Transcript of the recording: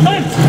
Hunt!